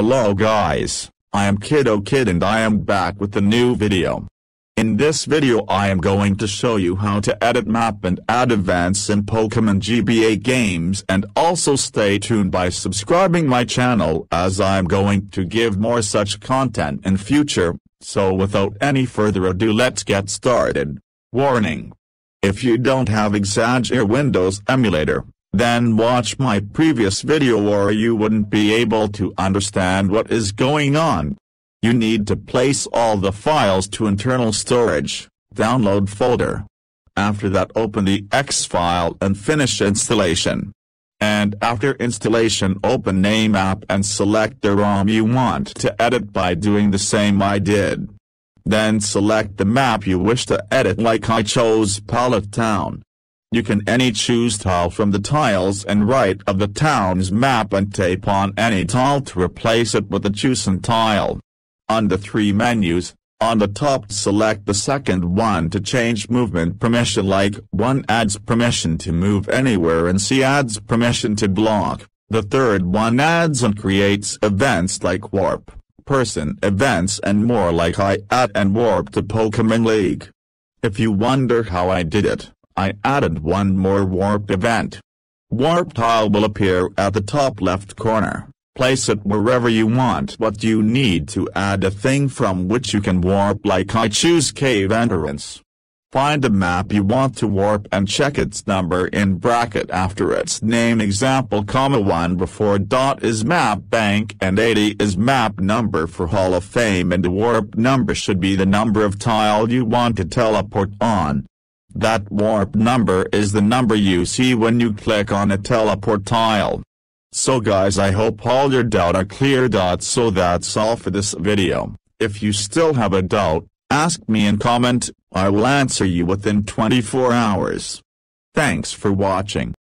Hello guys, I am Kiddo Kid and I am back with a new video. In this video I am going to show you how to edit map and add events in Pokemon GBA games and also stay tuned by subscribing my channel as I am going to give more such content in future, so without any further ado let's get started. Warning. If you don't have ExaGear Windows emulator, then watch my previous video or you wouldn't be able to understand what is going on. You need to place all the files to internal storage, download folder. After that open the X file and finish installation. And after installation open name app and select the ROM you want to edit by doing the same I did. Then select the map you wish to edit like I chose Pallet Town. You can any choose tile from the tiles and right of the town's map and tape on any tile to replace it with a chosen tile. On the three menus, on the top select the second one to change movement permission like 1 adds permission to move anywhere and C adds permission to block. The third one adds and creates events like warp, person events and more like I add and warp to Pokemon League. If you wonder how I did it, I added one more warp event. Warp tile will appear at the top left corner. Place it wherever you want but you need to add a thing from which you can warp like I choose cave entrance. Find the map you want to warp and check its number in bracket after its name example comma 1 before dot is map bank and 80 is map number for Hall of Fame and the warp number should be the number of tile you want to teleport on. That warp number is the number you see when you click on a teleport tile. So guys I hope all your doubt are clear. So that's all for this video. If you still have a doubt, ask me in comment, I will answer you within 24 hours. Thanks for watching.